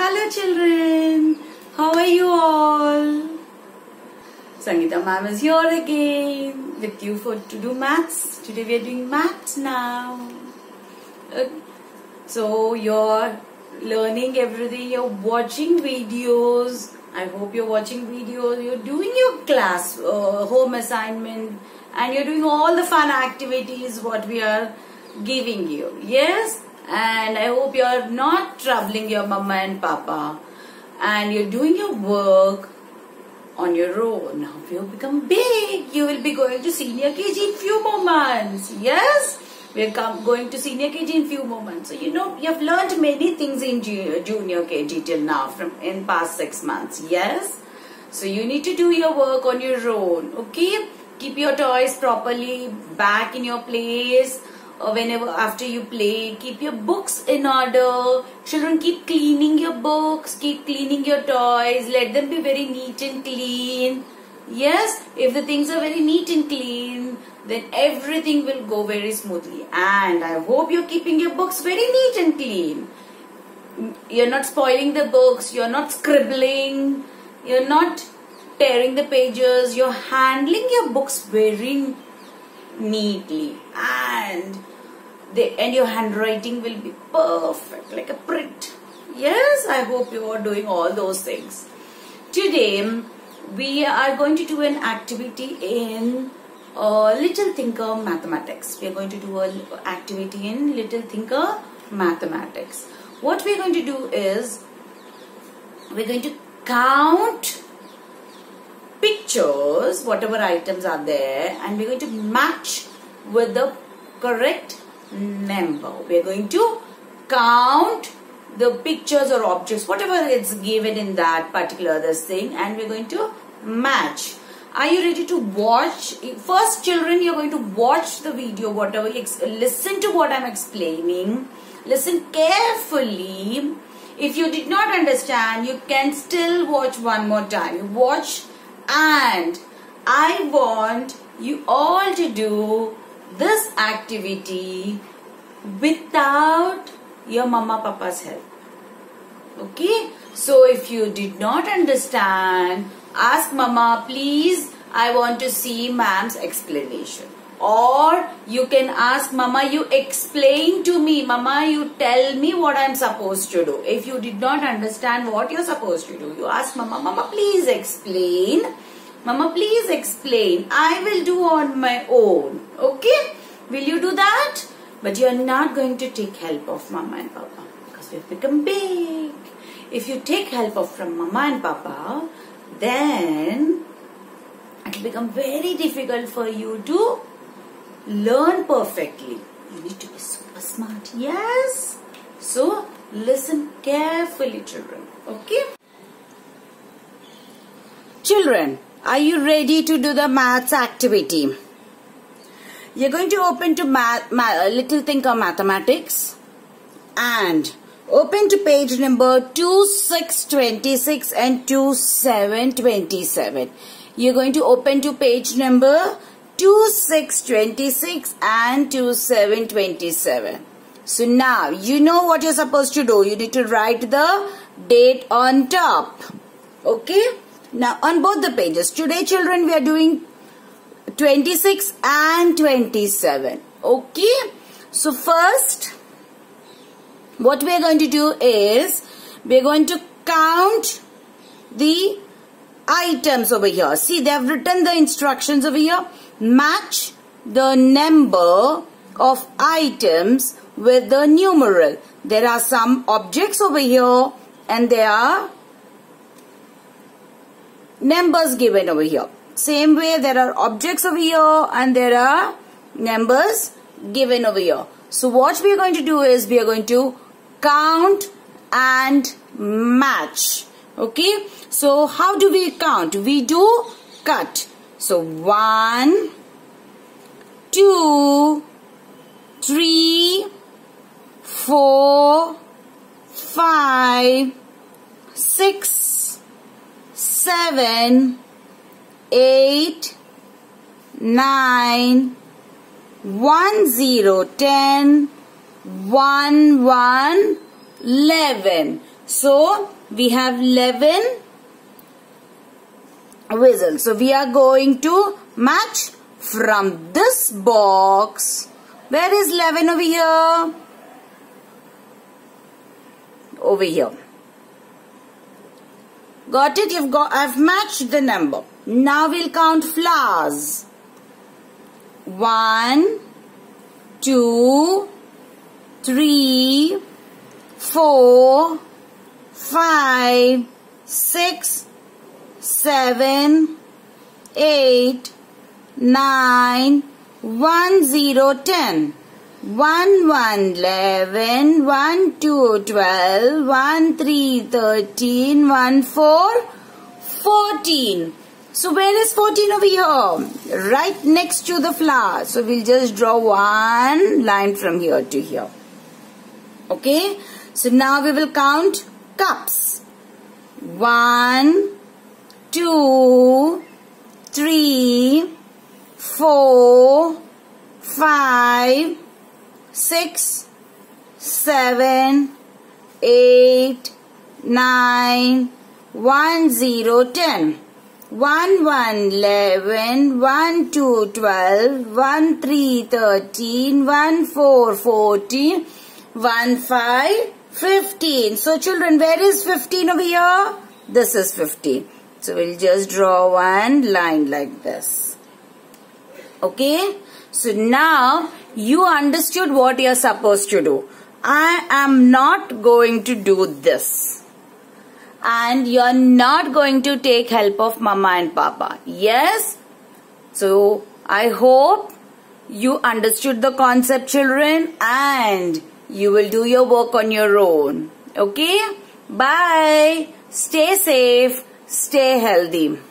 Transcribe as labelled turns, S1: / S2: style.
S1: Hello children, how are you all? Sangeeta ma'am is here again with you for to do maths. Today we are doing maths now. Uh, So you're learning everything, you're watching videos. I hope you're watching videos, you're doing your class uh, home assignment and you're doing all the fun activities what we are giving you. Yes? And I hope you're not troubling your mama and papa and you're doing your work on your own. Now you become big. You will be going to senior KG in few more months. Yes? We're going to senior KG in few more months. So you know you have learned many things in ju- junior KG till now from in past six months. Yes? So you need to do your work on your own. Okay? Keep your toys properly back in your place. Whenever after you play, keep your books in order. Children, keep cleaning your books, keep cleaning your toys. Let them be very neat and clean. Yes, if the things are very neat and clean, then everything will go very smoothly. And I hope you're keeping your books very neat and clean. You're not spoiling the books, you're not scribbling, you're not tearing the pages, you're handling your books very neatly and they, and your handwriting will be perfect like a print. Yes, I hope you are doing all those things. Today we are going to do an activity in uh, Little Thinker Mathematics. We are going to do an activity in Little Thinker Mathematics. What we are going to do is we're going to count pictures, whatever items are there, and we're going to match with the correct number. We're going to count the pictures or objects, whatever is given in that particular this thing, and we're going to match. Are you ready to watch? First, children, you're going to watch the video, whatever, listen to what I'm explaining. Listen carefully. If you did not understand, you can still watch one more time. Watch and I want you all to do this activity without your mama papa's help. Okay? So if you did not understand, ask mama please I want to see ma'am's explanation. Or you can ask mama you explain to me mama you tell me what I'm supposed to do. If you did not understand what you're supposed to do, you ask mama mama please explain. Mama please explain. I will do on my own. Okay? Will you do that? But you are not going to take help of mama and papa because we have become big. If you take help of from mama and papa, then it will become very difficult for you to learn perfectly. You need to be super smart. Yes? So, listen carefully children. Okay? Children, are you ready to do the maths activity? You're going to open to math, math, Little Thinker Mathematics and open to page number 2626 and 2727. You're going to open to page number 2626 and 2727. So now you know what you're supposed to do. You need to write the date on top. Okay? Now on both the pages. Today children we are doing 26 and 27. Okay? So first what we are going to do is we are going to count the items over here. See they have written the instructions over here. Match the number of items with the numeral. There are some objects over here and there are numbers given over here. Same way there are objects over here and there are numbers given over here. So what we are going to do is we are going to count and match. Okay. So how do we count? We do cut. So one, two, three, four, five, six, seven, eight, nine, one zero ten, one one eleven. So we have 11 whistles. So we are going to match from this box. Where is 11 over here? Over here. Got it? You've got, I've matched the number. Now we'll count flowers. One, two, three, four, five, six, seven, eight, nine, one, zero, ten. 1 1 11 1 2 12 1 3 13 1 4 14 so where is 14 over here? Right next to the flower. So we'll just draw one line from here to here. Okay? So now we will count cups. One two three four five six, seven, eight, nine, one, zero, ten. One, one, eleven, one, two, twelve, one, three, thirteen, one, four, fourteen, one, five, fifteen. So children, where is fifteen over here? This is fifteen. So we'll just draw one line like this. Okay. So now you understood what you're supposed to do. I am not going to do this. And you're not going to take help of mama and papa. Yes? So, I hope you understood the concept children and you will do your work on your own. Okay? Bye. Stay safe. Stay healthy.